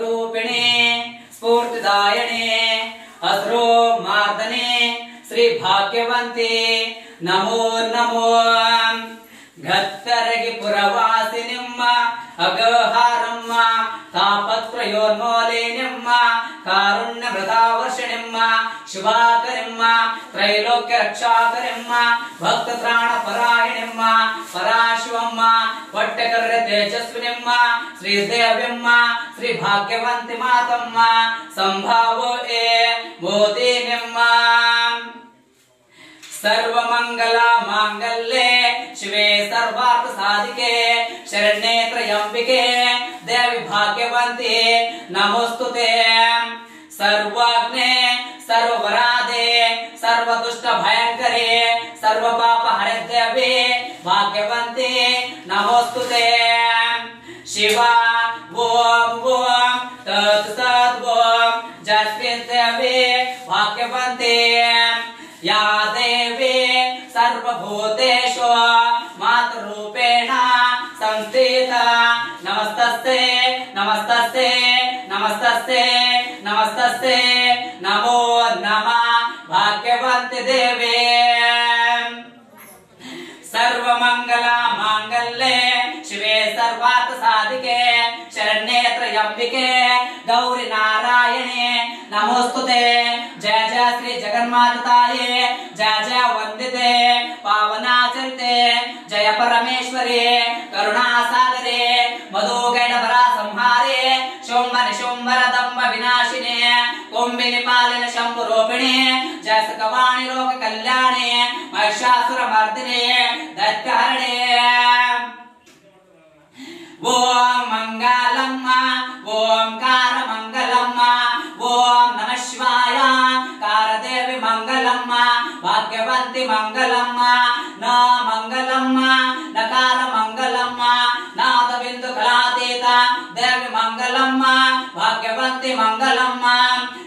रूपिणे स्फूर्तिदायने अस्रो मार्दने नमो पुरवासिनिम् अगहारम्पत्रयोन्मोले निम्मा कारुण्यवृतावर्षनिम् शुभाकरिम्मा त्रैलोक्य रक्षाकरिम् भक्तत्राणपर తేజస్వినిమ్మ శ్రీదేవిమ్మ శ్రీ భాగ్యవంతి మాతమ్మ సంభావో ఏ మోదీనిమ్మ सर्वमङ्गला माङ्गल्ये, शिवे सर्वार्थ साधिके शरण्ये सर्वाग्ने, सर्ववरादे सर्वदुष्ट सर्वपाप हरे देवे भाग्यवन्ते नमोस्तुते ते। या देवी सर्वभूतेषु मातृरूपेण संस्थिता। नमस्तस्ते नमस्तस्ते नमस्तस्ते नमस्तस्ते। नमो नमः भाग्यवन्ति देवी। सर्वमंगल मांगल्ये शिवे सर्वार्थ साधिके शरण्ये त्र्यंबिके गौरी नारायणे नमोस्तुते जय श्री जगन्माता जय जय वंदते पावना चलते जय परमेश्वरे करुणा सागरे मधुगैडभरा संहारे शुंभ शोम्बर दम्ब विनाशिने कुंभिन पालन शंभु रोपिणे जय सकवाणि लोक कल्याणे महिषासुर मर्दिने दैत्यहरणे। ओम मंगलम ओम कार మంగళమ్మ నా మంగళమ్మ నకార మంగళమ్మ నాద బిందు కళాతీత దేవి మంగళమ్మ భాగ్యవంతి మంగళమ్మ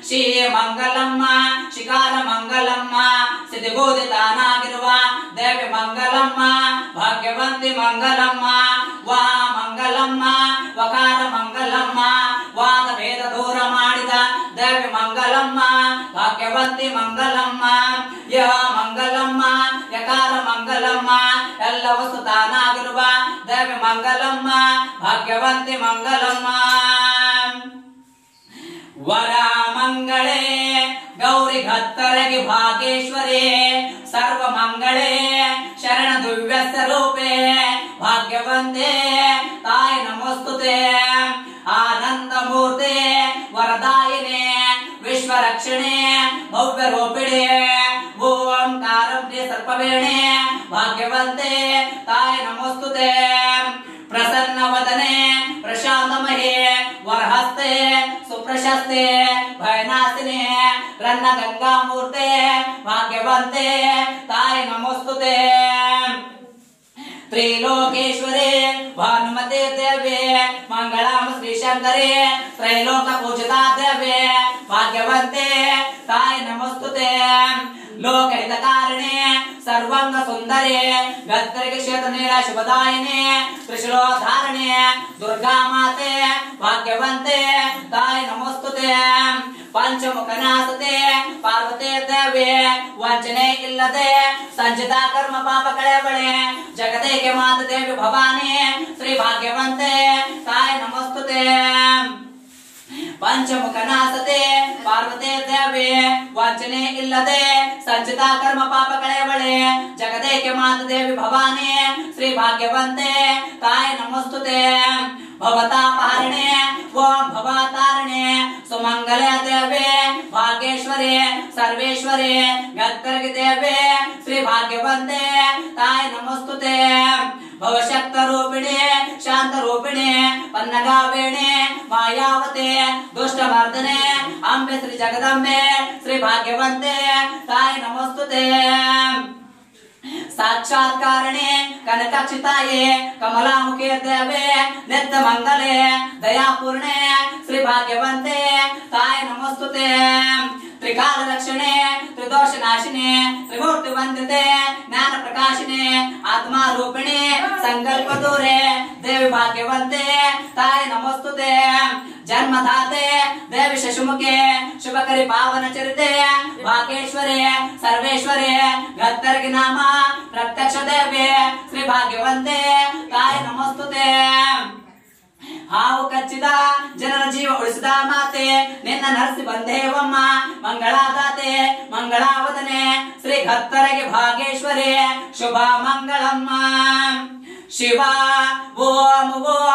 శ్రీ మంగళమ్మ ಶಿಕಾರ ಮಂಗಲಮ್ಮ ಸಿದ್ಧಿಬೋಧಿತಾನಾಗಿರುವ ದೇವಿ ಮಂಗಲಮ್ಮ ಭಾಗ್ಯವಂತಿ ಮಂಗಲಮ್ಮ ವಾ ಮಂಗಲಮ್ಮ ವಕಾರ ಮಂಗಲಮ್ಮ ವಾದ ಭೇದ ದೂರ ಮಾಡಿದ ದೇವಿ ಮಂಗಲಮ್ಮ ಭಾಗ್ಯವಂತಿ ಮಂಗಲಮ್ಮ, ಯ ಮಂಗಲಮ್ಮ, ಯಕಾರ ಮಂಗಲಮ್ಮ ಎಲ್ಲ ವಸ್ತು ತಾನಾಗಿರುವ ದೇವಿ ಮಂಗಲಮ್ಮ, ಭಾಗ್ಯವಂತಿ ಮಂಗಲಮ್ಮ. ವರ ಮಂಗಳೇ, ಗೌರಿ ಭತ್ತರಗಿ ಭಾಗೇಶ್ವರೇ ಸರ್ವ ಮಂಗಳೇ, ಶರಣ ದಿವ್ಯ ರೂಪೇ ಭಾಗ್ಯವಂತೆ ತಾಯಿ ನಮಸ್ತುತೆ सर्पवेणे भाग्यवंते ताय नमोस्तुते। प्रसन्न वदने प्रशान्तमहे, वरहस्ते, सुप्रशस्ते, भयनाशिने रन्न गंगा मूर्ते भाग्यवंते ताय नमोऽस्तुते త్రైలోకేశ్వరే భానుమతే దేవే మంగళం శ్రీ శంకరే త్రైలోక పూజితా దేవే భాగ్యవంతే తాయ నమస్తుతే లోకహితకారిణే सर्वांग सुंदरे व्यतिरिक क्षेत्र निराश बदायने त्रिशलो धारणे दुर्गा माते भाग्यवंते ताय नमस्तुते ಪಂಚಮುಖನಾಸತೆ ಪಾರ್ವತೆ ದೇವೆ ವಂಚನೆ ಇಲ್ಲದೆ ಸಂಚಿತ ಕರ್ಮ ಪಾಪ ಕಳೆಬಳೆ ಜಗದೇಕೆ ಮಾತ ದೇವಿ ಭವಾನಿ ಶ್ರೀ ಭಾಗ್ಯವಂತೆ ತಾಯಿ ನಮಸ್ತುತೆ ಪಂಚಮುಖನಾಸತೆ ಪಾರ್ವತಿ ದೇವಿ ವಂಚನೆ ಇಲ್ಲದೆ ಸಂಚಿತ ಕರ್ಮ ಪಾಪ ಕಳೆಬಳೆ ಜಗದೇಕೆ ಮಾತ ದೇವಿ ಭವಾನಿ ಶ್ರೀ ಭಾಗ್ಯವಂತೆ ತಾಯ ನಮಸ್ತುತೆ ಭವತಾಪಹರಣೆ ಓಂ ಭವತಾರಣೆ ಸುಮಂಗಲ ದೇವೆ ಭಾಗ್ಯೇಶ್ವರಿ सर्वेश्वरे सर्वेश्वरे गर्ग गत्कर्गिदेवे श्री भाग्यवंते ताय नमस्तुते। भवशक्त रूपिणे शांत रूपिणे पन्नगा वेणे मायावते दुष्ट मर्दने अम्बे श्री जगदम्बे श्री भाग्यवंते ताय नमस्तुते। साक्षात्कारणे कनकचिताये कमलामुखे देवे नित्य नित्यमङ्गले दयापूर्णे श्रीभाग्यवन्ते ताय नमस्तुते। त्रिकाल रक्षणे त्रिदोष नाशिने, त्रिमूर्ति वंदते, ज्ञान प्रकाशने, आत्मा रूपिणे, संकल्प दूरे, देवी भाग्यवंते ताय नमोस्तुते जन्म धाते देवी शशुमुखे शुभ करी पावन चरिते भाग्येश्वरे सर्वेश्वरे गत्तर्गि नामा, प्रत्यक्ष देवे श्री भाग्यवंते ताय नमोस्तुते। ಹಾವು ಕಚ್ಚಿದ, ಜನರ ಜೀವ ಉಳಿಸಿದ ಮಾತೆ, ನಿನ್ನ ನರಸಿ ಬಂದೇವಮ್ಮ, ಮಂಗಳಾದಾತೆ ಮಂಗಳಾವದನೆ ಶ್ರೀ ಭಕ್ತರಿಗೆ ಭಾಗೇಶ್ವರಿ, ಶುಭ ಮಂಗಳಮ್ಮ. ಶಿವ, ಓಂ ಓಂ.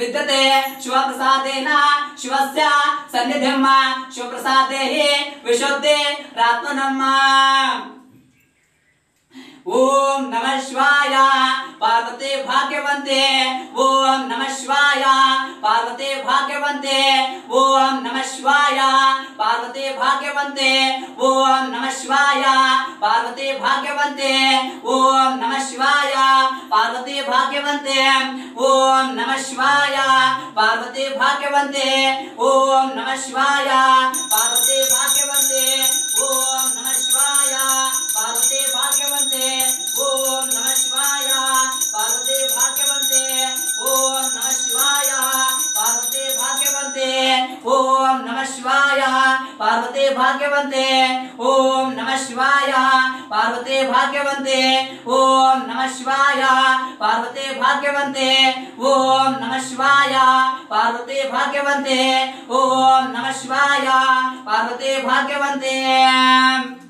विद्यते शिवप्रसादेन शिवस्य सन्निधिम् शिवप्रसादे हि विशुद्धे रात्मनम्। ओम नमः शिवाय, पार्वती भाग्यवंते ओम नमः शिवाय। पार्वते भाग्यवंते, ओम नम शिवाय। पार्वते भाग्यवंते, ओम नम शिवाय। पार्वते भाग्यवंते, ओम नम शिवाय। पार्वते भाग्यवंते, ओम नम शिवाय। पार्वते भाग्यवंते, ओम नम शिवाय। पार्वते भाग्य भाग्यवंते। ओम नमः शिवाय। पार्वते भाग्यवंते। ओम नमः शिवाय। पार्वते भाग्यवंते। ओम नमः शिवाय। पार्वते भाग्यवंते। ओम नमः शिवाय। पार्वते भाग्यवंते।